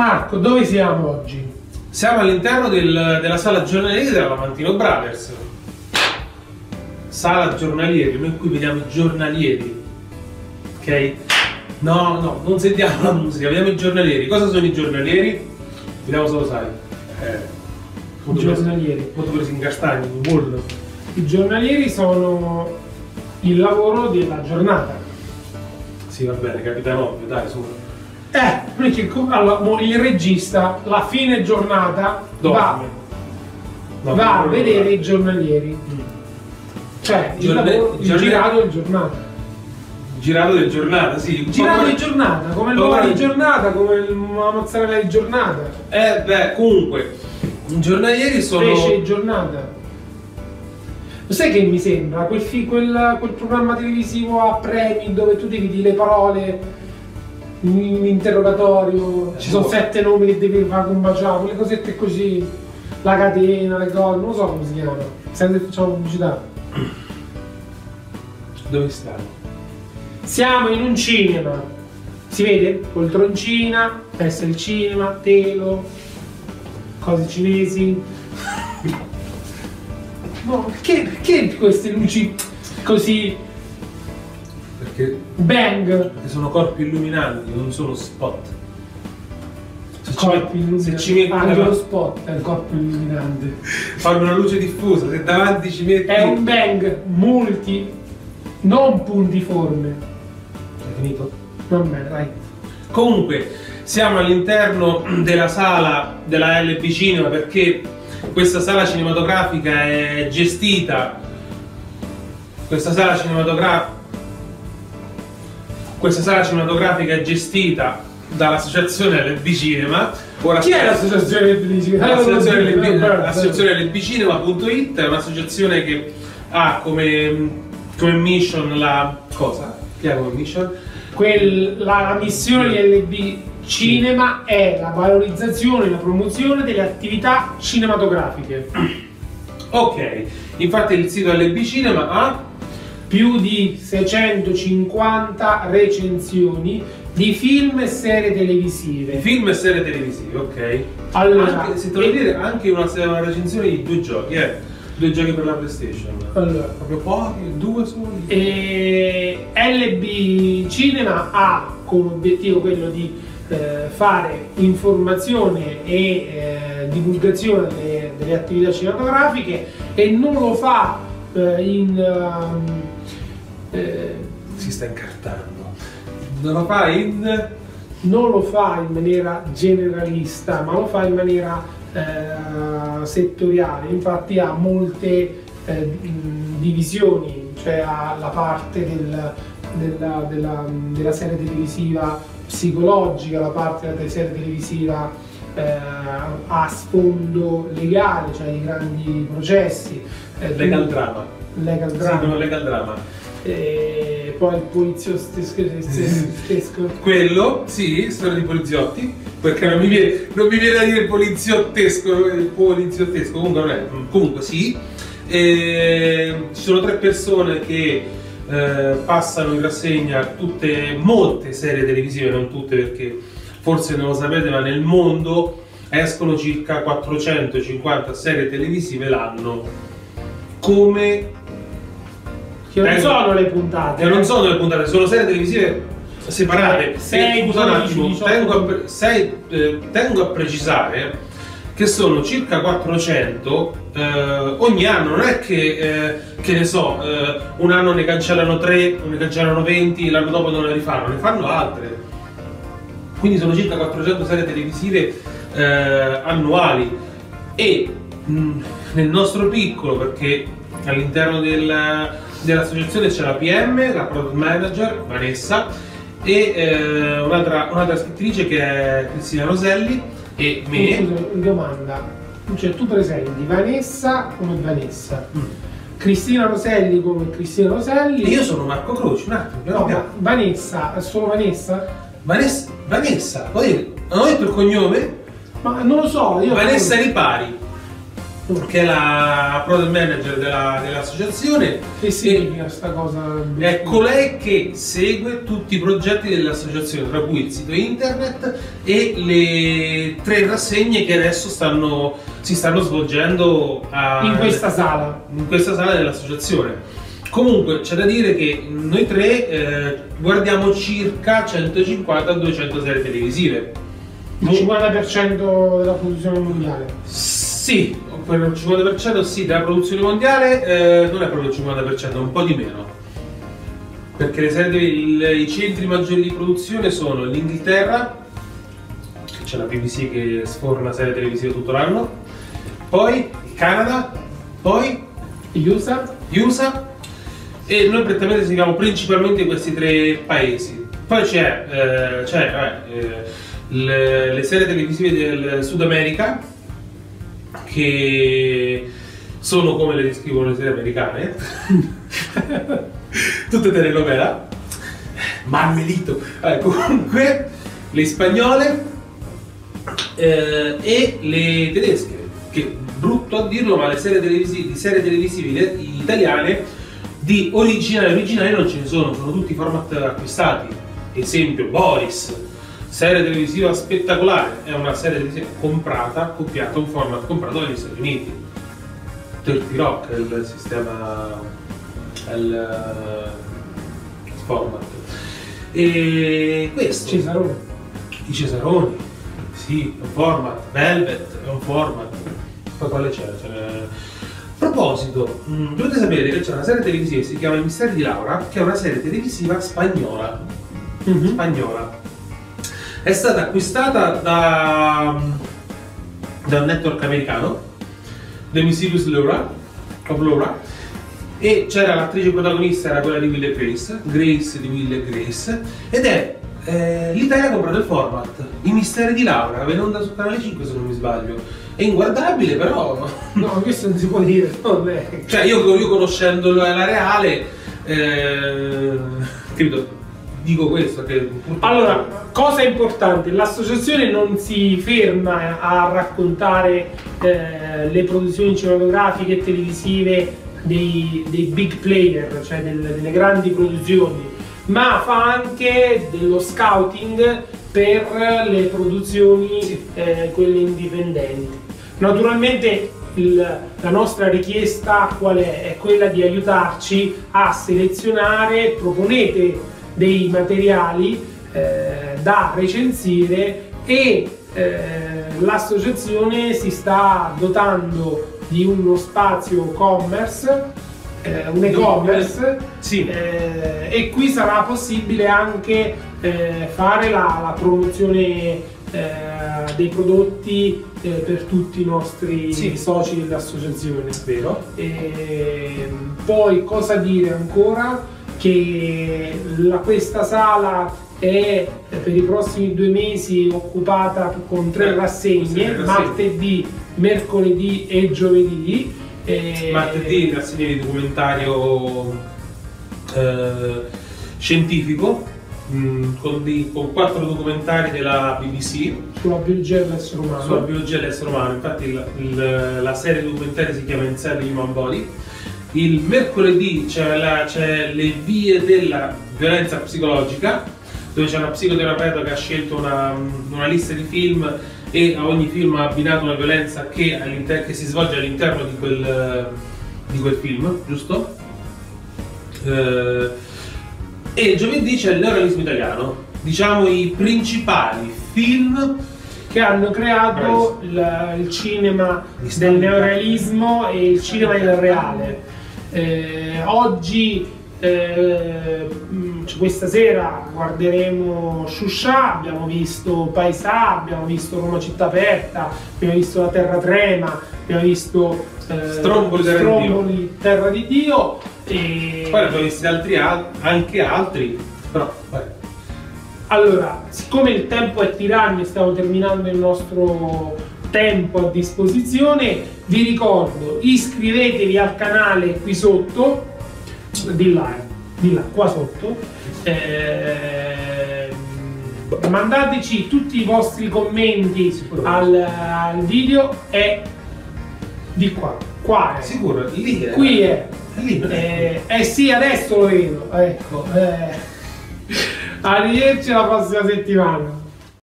Marco, dove siamo oggi? Siamo all'interno del- della sala giornaliera della Lamantino Brothers. Sala giornalieri, noi qui vediamo i giornalieri. Ok? No, no, non sentiamo la musica, vediamo i giornalieri. Cosa sono i giornalieri? Vediamo se lo sai. Eh, I giornalieri. Molto presi in castagni, in bollo. I giornalieri sono il lavoro della giornata. Sì, va bene, capitano ovvio, dai, su. Eh, perché allora, il regista, la fine giornata, va, Dorme. No, va a vedere i giornalieri. Mm. Cioè, il, Giorna- lavoro, il giorna- girato di giornata. Girato del giornata, sì. Girato di giornata, come l'uovo come- di giornata, come il- la mozzarella di giornata. Eh, beh, comunque, i giornalieri sono... Pesce di giornata. Lo sai che mi sembra? Quel, fi- quel- quel programma televisivo a premi dove tu devi dire le parole in interrogatorio, ci sono sette nomi che devi far combaciare, quelle cosette così, la catena, le cose, non lo so come si chiama. Sempre facciamo pubblicità. Dove stiamo? Siamo in un cinema, si vede? Poltroncina, testa del cinema, telo, cose cinesi. No, perché, perché queste luci così Perché bang? Perché sono corpi illuminanti, non sono spot. Se ci, Corpi met- se ci metti Anche lo spot è il corpo illuminante. fanno una luce diffusa, se davanti ci metti. È un bang multi, non puntiforme. Hai finito? Va bene, dai. Comunque, siamo all'interno della sala della LB Cinema perché questa sala cinematografica è gestita. Questa sala cinematografica. Questa sala cinematografica è gestita dall'associazione LB Cinema. Ora Chi è l'associazione LB, Eh, l'associazione LBcinema.it è un'associazione che ha come, come mission la cosa? Che ha come mission? Quel- la, la missione di LB Cinema è la valorizzazione e la promozione delle attività cinematografiche. Ok, infatti il sito LB Cinema ha Più di 650 recensioni di film e serie televisive. film e serie televisive, ok? Allora, anche, se te lo dire, anche una, una recensione di due giochi, eh? Due giochi per la PlayStation. allora, Proprio pochi, due soli. E LB Cinema ha come obiettivo quello di eh, fare informazione e eh, divulgazione delle, delle attività cinematografiche e non lo fa eh, in ehm, eh, Si sta incartando. Non lo fai in... non lo fa in maniera generalista, ma lo fa in maniera eh, settoriale. Infatti ha molte eh, divisioni, cioè ha la parte del- della, della- della serie televisiva psicologica, la parte della serie televisiva eh, a sfondo legale, cioè i grandi processi. eh, Legal drama. Legal Sì, drama. no, legal drama. E poi il poliziottesco. Quello, sì, storia di poliziotti, perché non mi viene, non mi viene a dire poliziottesco, eh, poliziottesco, comunque non è, comunque sì. E ci sono tre persone che eh, passano in rassegna tutte, molte serie televisive, non tutte perché forse non lo sapete, ma nel mondo escono circa 450 serie televisive l'anno. Come Che non Tengo- sono le puntate. che non sono le puntate, sono serie televisive separate. Sei, E, scusa un 12, attimo, 18. tengo a, sei- eh, tengo a precisare che sono circa 400 eh, ogni anno, non è che, eh, che ne so, eh, un anno ne cancellano 3, ne cancellano 20, l'anno dopo non le rifanno, ne fanno altre. Quindi sono circa 400 serie televisive eh, annuali e mh, nel nostro piccolo, perché all'interno del- dell'associazione c'è la PM, la product manager Vanessa e eh, un'altra, un'altra scrittrice che è Cristina Roselli e me. Scusa, domanda. Cioè, tu presenti Vanessa come Vanessa, Mm. Cristina Roselli come Cristina Roselli. E io sono Marco Croci, un attimo, No, ma Vanessa, è solo Vanessa? Vanessa, Vanessa, poi non ho detto il cognome? Ma non lo so, io. Vanessa Ripari. Che è la product manager della- dell'associazione. Che significa sta cosa? È colei che segue tutti i progetti dell'associazione, tra cui il sito internet e le tre rassegne che adesso stanno, si stanno svolgendo a- In questa sala. in questa sala dell'associazizione. Comunque c'è da dire che noi tre eh, guardiamo circa 150-200 serie televisive. Il 50% della produzione mondiale. Sì, per il 50% sì, della produzione mondiale eh, non è proprio il 50%, è un po' di meno. Perché le serie, il- i centri maggiori di produzione sono l'Inghilterra, che c'è la BBC che sforna serie televisive tutto l'anno, poi il Canada, poi Gli USA? gli USA e noi prettamente seguiamo principalmente questi tre paesi. Poi c'è, eh, c'è, eh, le, le serie televisive del Sud America che sono come le descrivono le serie americane, tutte telenovela, Manuelito, Eh, comunque le spagnole eh, e le tedesche, che brutto a dirlo, ma le serie televisive, serie televisive italiane di originali originali non ce ne sono, sono tutti format acquistati. Esempio, Boris, serie televisiva spettacolare, è una serie televisiva comprata, copiata, un format comprato dagli Stati Uniti. Dirty Rock è il sistema, è il eh, format. E questo, Cesarone. i Cesaroni, sì, è un format, Velvet è un format, poi quale c'è? Ce n'è- A proposito, mh, dovete sapere che c'è una serie televisiva che si chiama I Misteri di Laura, che è una serie televisiva spagnola. Mhm. Spagnola. È stata acquistata da, da un network americano, The Mysterious Laura, of Laura, e c'era l'attrice protagonista, era quella di Will e Grace, Grace di Will e Grace, ed è eh, l'Italia ha comprato il format, I Misteri di Laura, in onda su Canale 5 se non mi sbaglio. È inguardabile però, No, questo non si può dire. Vabbè. cioè io, io conoscendo la, la reale, eh, credo, dico questo, Allora, cosa importante, l'associazione non si ferma a raccontare eh, le produzioni cinematografiche e televisive dei, dei big player, cioè del- delle grandi produzioni, ma fa anche dello scouting per le produzioni, eh, quelle indipendenti. Naturalmente il- la nostra richiesta qual è? È quella di aiutarci a selezionare, proponete dei materiali eh, da recensire e eh, l'associazione si sta dotando di uno spazio commerce, eh, un e-commerce Sì. eh, e qui sarà possibile anche eh, fare la, la promozione eh, dei prodotti eh, per tutti i nostri Sì. soci dell'associazione. Vero? E poi cosa dire ancora? Che la- questa sala è eh, per i prossimi due mesi occupata con tre Eh, rassegne, martedì, mercoledì e giovedì. E- Martedì rassegna di documentario eh, scientifico mh, con, dei- con quattro documentari della BBC sulla biologia dell'essere umano. sulla biologia dell'essere umano. Infatti il- il- la serie documentari si chiama Inside the Human Body. Il mercoledì c'è, la- c'è le vie della violenza psicologica, dove c'è una psicoterapeuta che ha scelto una, una lista di film e a ogni film ha abbinato una violenza che, che si svolge all'interno di quel, di quel film, giusto? Eh, e giovedì c'è il neorealismo italiano, diciamo i principali film che hanno creato il, il cinema del neorealismo e il cinema del reale. Eh, oggi, eh, mh, cioè questa sera, guarderemo Shusha, abbiamo visto Paesà, abbiamo visto Roma città aperta, abbiamo visto La terra trema, abbiamo visto eh, Stromboli, Terra di Dio. Stromboli, Terra di Dio. E... Poi abbiamo visti altri, al- anche altri, però vabbè. Allora, siccome il tempo è tiranno e stiamo terminando il nostro tempo a disposizione, vi ricordo iscrivetevi al canale qui sotto, di là, eh, di là, qua sotto. Ehm, mandateci tutti i vostri commenti al, al video e Di qua. Qua è. Sicuro, lì è. Qui è. Lì Eh, eh sì, adesso lo vedo. Ecco. Eh. Arrivederci la prossima settimana.